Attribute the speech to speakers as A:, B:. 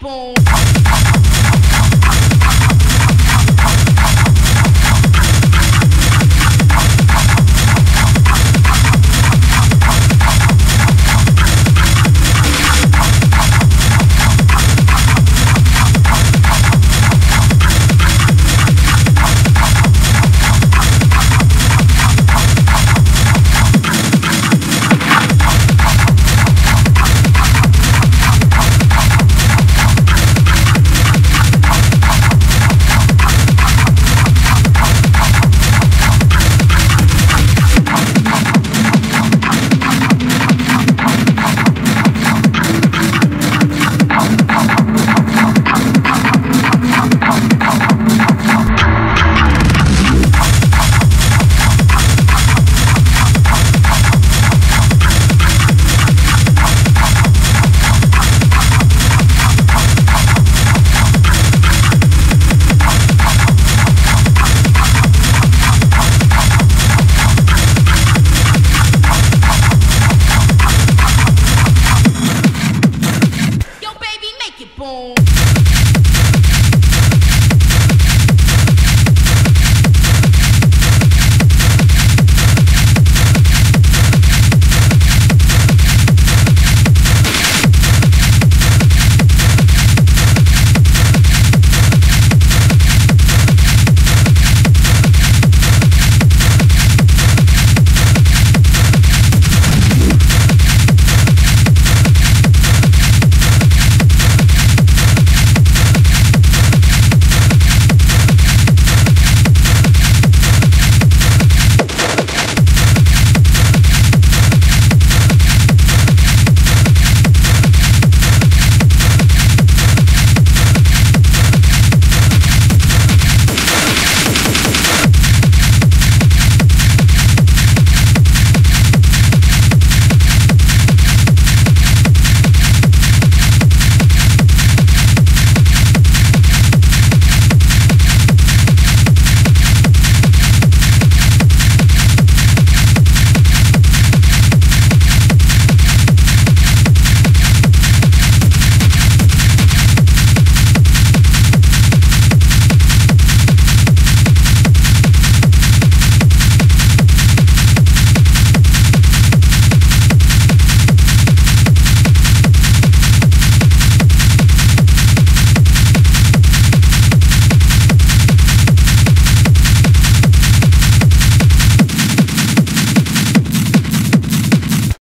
A: Boom。